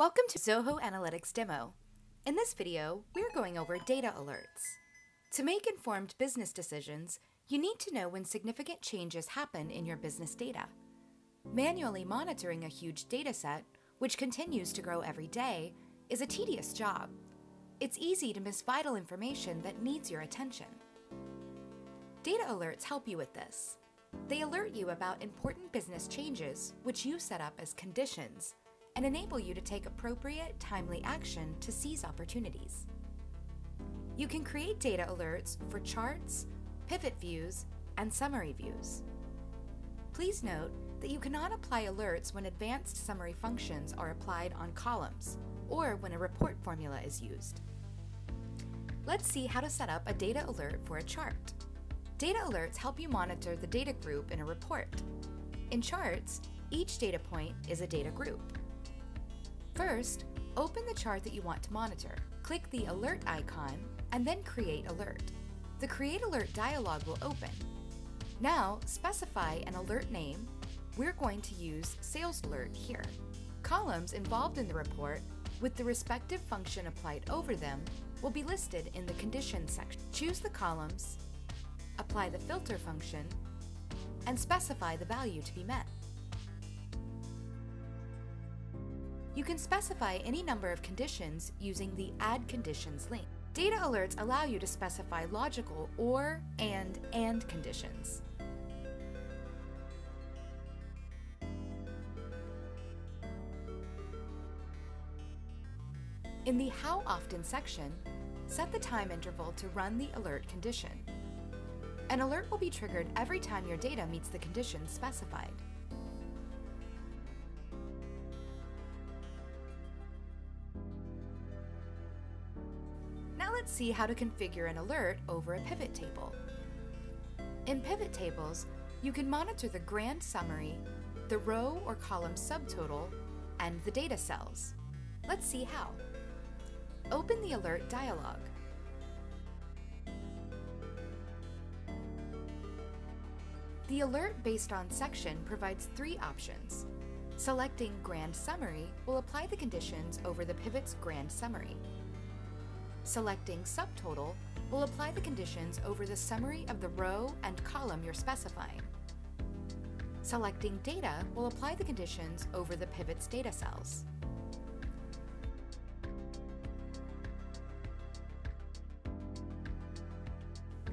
Welcome to Zoho Analytics demo. In this video, we're going over data alerts. To make informed business decisions, you need to know when significant changes happen in your business data. Manually monitoring a huge data set, which continues to grow every day, is a tedious job. It's easy to miss vital information that needs your attention. Data alerts help you with this. They alert you about important business changes, which you set up as conditions, and enable you to take appropriate, timely action to seize opportunities. You can create data alerts for charts, pivot views, and summary views. Please note that you cannot apply alerts when advanced summary functions are applied on columns, or when a report formula is used. Let's see how to set up a data alert for a chart. Data alerts help you monitor the data group in a report. In charts, each data point is a data group. First, open the chart that you want to monitor. Click the Alert icon and then Create Alert. The Create Alert dialog will open. Now, specify an alert name. We're going to use Sales Alert here. Columns involved in the report with the respective function applied over them will be listed in the Conditions section. Choose the columns apply the filter function, and specify the value to be met. You can specify any number of conditions using the Add Conditions link. Data alerts allow you to specify logical or, and, and conditions. In the How Often section, set the time interval to run the alert condition. An alert will be triggered every time your data meets the conditions specified. Let's see how to configure an alert over a pivot table. In pivot tables, you can monitor the grand summary, the row or column subtotal, and the data cells. Let's see how. Open the alert dialog. The alert based on section provides three options. Selecting Grand Summary will apply the conditions over the pivot's Grand Summary. Selecting Subtotal will apply the conditions over the summary of the row and column you're specifying. Selecting Data will apply the conditions over the pivot's data cells.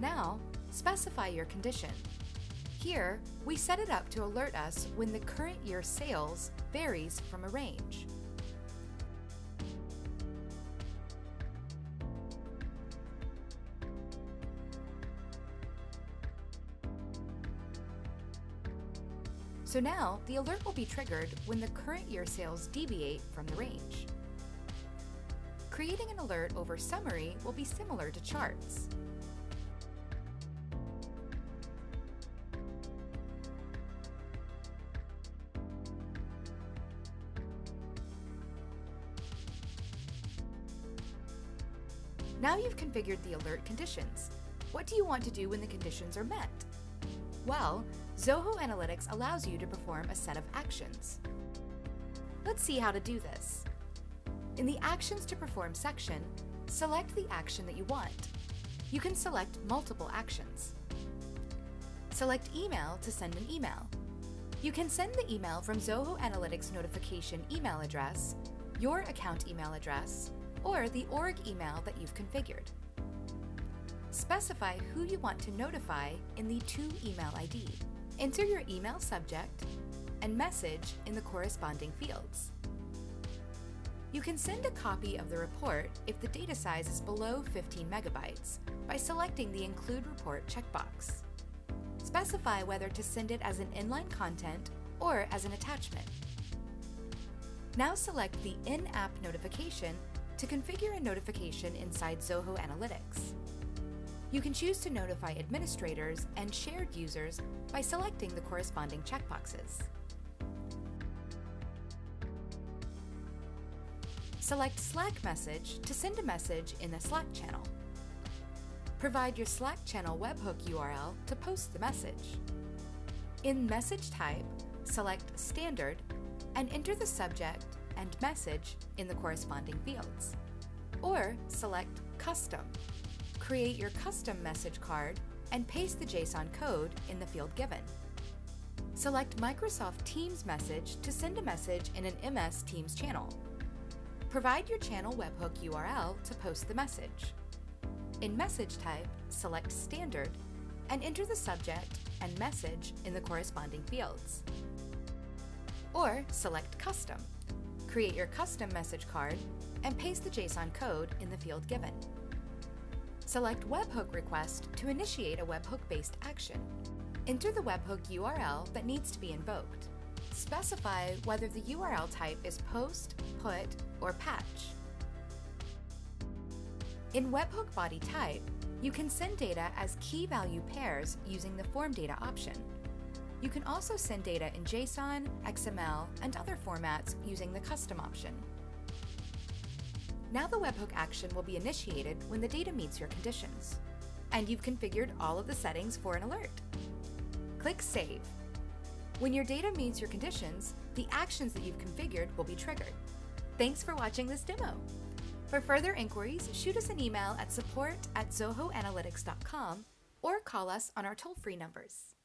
Now, specify your condition. Here, we set it up to alert us when the current year sales varies from a range. So now, the alert will be triggered when the current year sales deviate from the range. Creating an alert over summary will be similar to charts. Now you've configured the alert conditions. What do you want to do when the conditions are met? Well, Zoho Analytics allows you to perform a set of actions. Let's see how to do this. In the Actions to Perform section, select the action that you want. You can select multiple actions. Select Email to send an email. You can send the email from Zoho Analytics notification email address, your account email address, or the org email that you've configured. Specify who you want to notify in the To email ID. Enter your email subject and message in the corresponding fields. You can send a copy of the report if the data size is below 15 megabytes by selecting the Include Report checkbox. Specify whether to send it as an inline content or as an attachment. Now select the In-App Notification to configure a notification inside Zoho Analytics. You can choose to notify administrators and shared users by selecting the corresponding checkboxes. Select Slack Message to send a message in the Slack channel. Provide your Slack channel webhook URL to post the message. In Message Type, select Standard and enter the subject and message in the corresponding fields. Or select Custom. Create your custom message card and paste the JSON code in the field given. Select Microsoft Teams message to send a message in an MS Teams channel. Provide your channel webhook URL to post the message. In message type, select Standard and enter the subject and message in the corresponding fields. Or select Custom. Create your custom message card and paste the JSON code in the field given. Select Webhook Request to initiate a webhook-based action. Enter the webhook URL that needs to be invoked. Specify whether the URL type is post, put, or patch. In webhook body type, you can send data as key value pairs using the form data option. You can also send data in JSON, XML, and other formats using the custom option. Now the webhook action will be initiated when the data meets your conditions. And you've configured all of the settings for an alert. Click Save. When your data meets your conditions, the actions that you've configured will be triggered. Thanks for watching this demo. For further inquiries, shoot us an email at support at zohoanalytics.com or call us on our toll-free numbers.